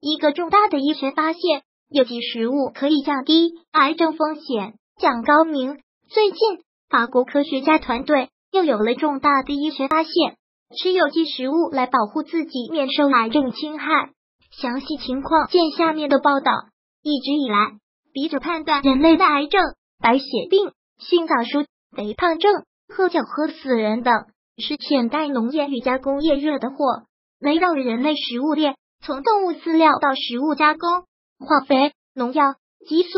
一个重大的医学发现：有机食物可以降低癌症风险。蒋高明，最近法国科学家团队又有了重大的医学发现，吃有机食物来保护自己免受癌症侵害。详细情况见下面的报道。一直以来，笔者判断人类的癌症、白血病、心脏疏肥胖症、喝酒喝死人等，是现代农业与加工业惹的祸，围绕人类食物链，从动物饲料到食物加工、化肥、农药、激素、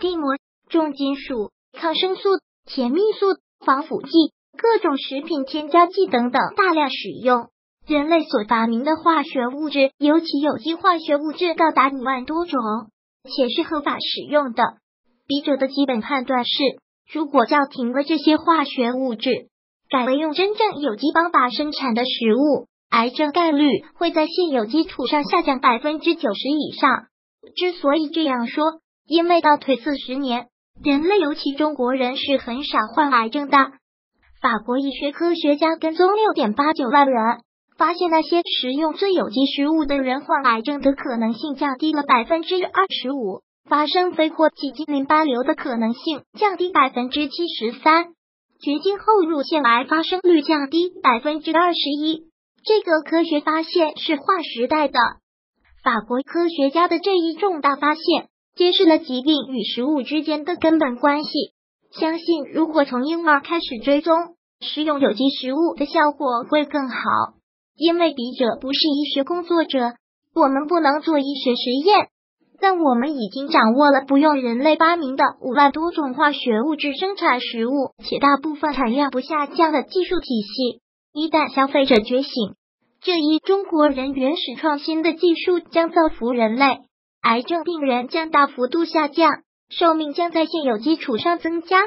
地膜、重金属、抗生素、甜蜜素、防腐剂、各种食品添加剂等等大量使用。人类所发明的化学物质，尤其有机化学物质，高达五万多种。且是合法使用的。笔者的基本判断是，如果叫停了这些化学物质，改为用真正有机方法生产的食物，癌症概率会在现有基础上下降百分之九十以上。之所以这样说，因为倒退四十年，人类尤其中国人是很少患癌症的。法国医学科学家跟踪六点八九万人。发现那些食用最有机食物的人患癌症的可能性降低了百分之二十五，发生非或几经淋巴瘤的可能性降低百分之七十三，绝经后乳腺癌发生率降低百分之二十一。这个科学发现是划时代的。法国科学家的这一重大发现，揭示了疾病与食物之间的根本关系。相信如果从婴儿开始追踪食用有机食物的效果会更好。因为笔者不是医学工作者，我们不能做医学实验，但我们已经掌握了不用人类发明的五万多种化学物质生产食物，且大部分产量不下降的技术体系。一旦消费者觉醒这一中国人原始创新的技术将造福人类癌症病人将大幅度下降寿命将在现有基础上增加。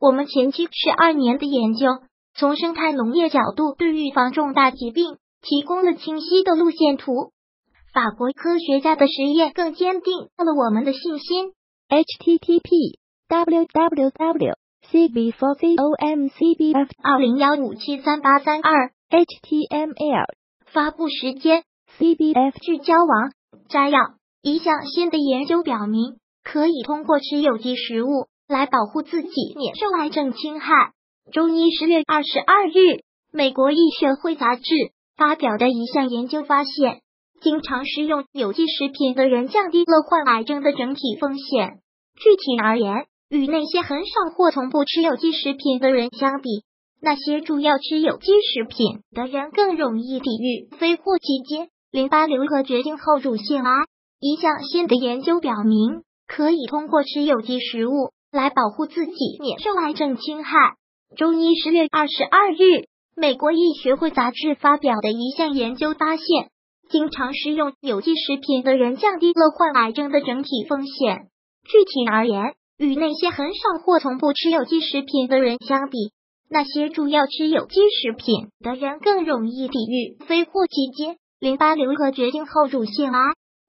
我们前期十二年的研究从生态农业角度对预防重大疾病提供了清晰的路线图。法国科学家的实验更坚定了我们的信心。Httpwww CB4COMCBF 20157383 HTML 发布时间：CBF 聚焦王摘要。一项新的研究表明，可以通过吃有机食物来保护自己免受癌症侵害。中医十月二十二日，美国医学会杂志发表的一项研究发现，经常食用有机食品的人降低了患癌症的整体风险。具体而言，与那些很少或从不吃有机食品的人相比，那些主要吃有机食品的人更容易抵御非霍奇金、淋巴瘤和绝经后乳腺癌。一项新的研究表明，可以通过吃有机食物来保护自己免受癌症侵害。周一十月二十二日。美国医学会杂志发表的一项研究发现，经常食用有机食品的人降低了患癌症的整体风险。具体而言，与那些很少或从不吃有机食品的人相比，那些主要吃有机食品的人更容易抵御非霍奇金、淋巴瘤和绝经后乳腺癌。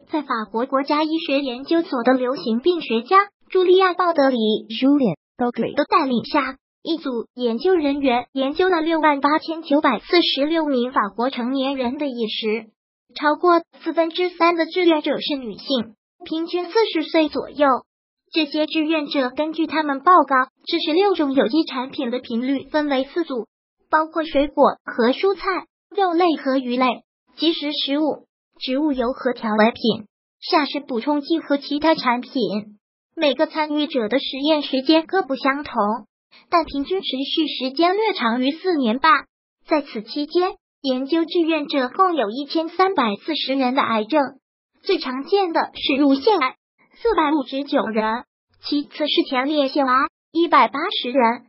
在法国国家医学研究所的流行病学家茱莉亚·鲍德里 （Julian Dogli） 的带领下。一组研究人员研究了六万八千九百四十六名法国成年人的饮食，超过四分之三的志愿者是女性，平均四十岁左右。这些志愿者根据他们报告这十六种有机产品的频率分为四组，包括水果和蔬菜、肉类和鱼类、即食食物、植物油和调味品、膳食补充剂和其他产品。每个参与者的实验时间各不相同。但平均持续时间略长于四年半。在此期间，研究志愿者共有一千三百四十人的癌症，最常见的是乳腺癌，四百五十九人；其次是前列腺癌，一百八十人；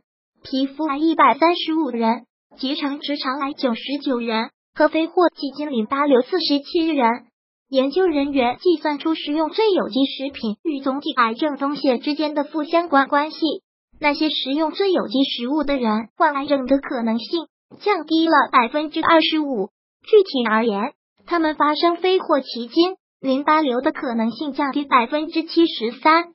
皮肤癌一百三十五人；结肠直肠癌九十九人；和非或基金淋巴瘤四十七人。研究人员计算出食用最有机食品与总体癌症风险之间的负相关关系。那些食用最有机食物的人，患癌症的可能性降低了百分之二十五。具体而言，他们发生非霍奇金、淋巴瘤的可能性降低百分之七十三，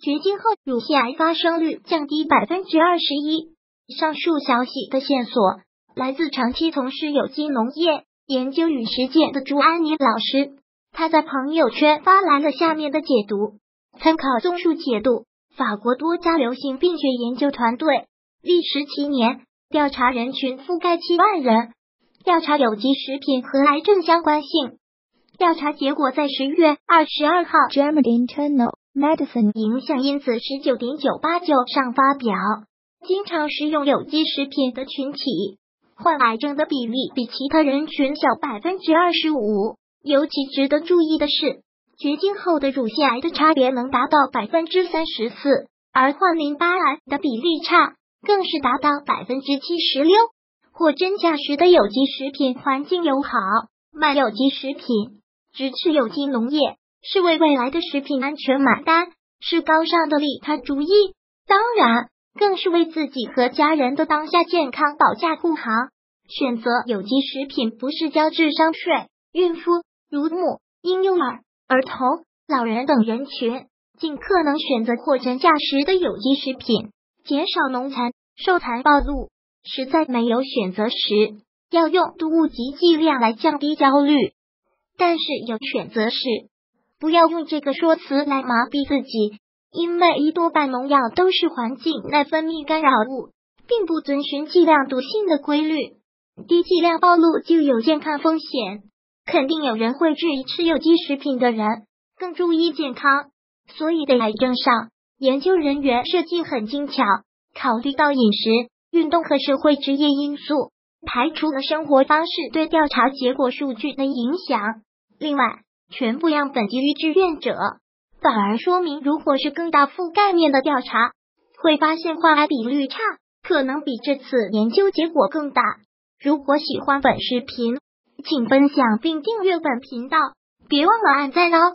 绝经后乳腺癌发生率降低百分之二十一。上述消息的线索来自长期从事有机农业研究与实践的朱安妮老师。他在朋友圈发来了下面的解读：参考综述解读，法国多家流行病学研究团队历时七年，调查人群覆盖七万人，调查有机食品和癌症相关性。调查结果在十月二十二号《German Internal Medicine》影响因子十九点九八九上发表。经常食用有机食品的群体，患癌症的比例比其他人群小百分之二十五。尤其值得注意的是，绝经后的乳腺癌的差别能达到百分之三十四，而患淋巴癌的比例差更是达到百分之七十六。货真价实的有机食品，环境友好，卖有机食品。支持有机农业是为未来的食品安全买单，是高尚的利他主义，当然更是为自己和家人的当下健康保驾护航。选择有机食品不是交智商税，孕妇、乳母、婴幼儿、儿童、老人等人群尽可能选择货真价实的有机食品，减少农残、受残暴露。实在没有选择时，要用毒物及剂量来降低焦虑。但是有选择时，不要用这个说辞来麻痹自己，因为一多半农药都是环境内分泌干扰物，并不遵循剂量毒性的规律，低剂量暴露就有健康风险。肯定有人会质疑吃有机食品的人更注意健康，所以在癌症上，研究人员设计很精巧，考虑到饮食、运动和社会职业因素，排除了生活方式对调查结果数据的影响。另外，全部样本基于志愿者，反而说明，如果是更大覆盖面的调查，会发现患癌比率差，可能比这次研究结果更大。如果喜欢本视频，请分享并订阅本频道，别忘了按赞哦。